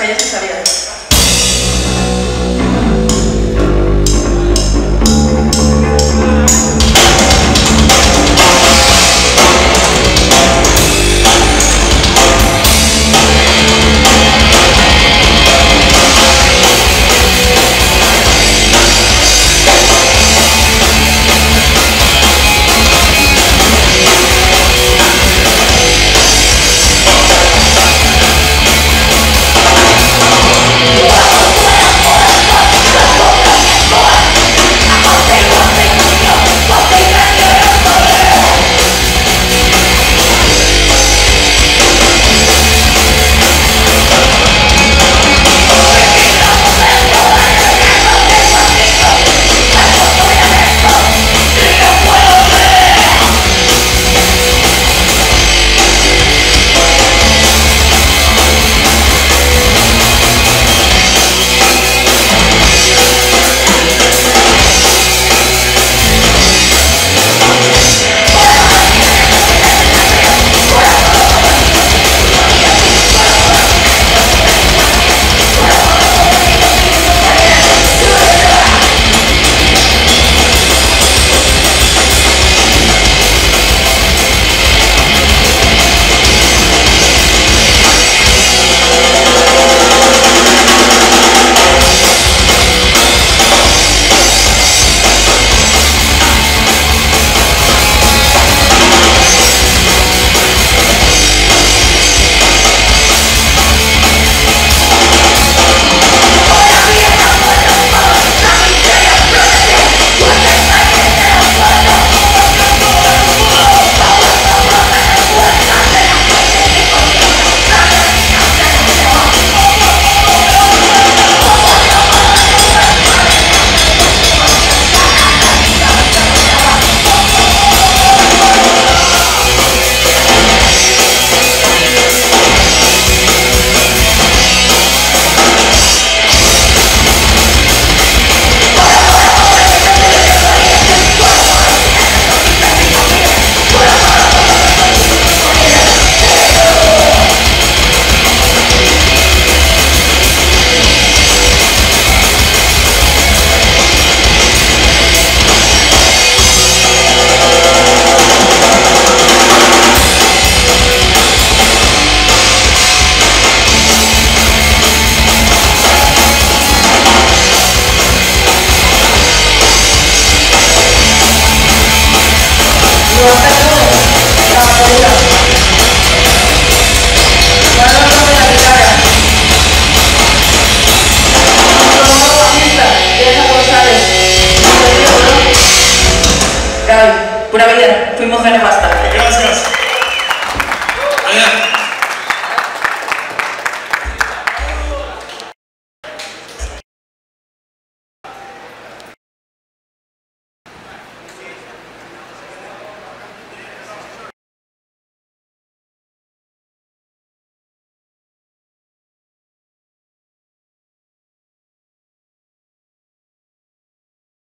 calles y salían. Pura vida, fuimos nefastas. Gracias. Allá.